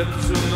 on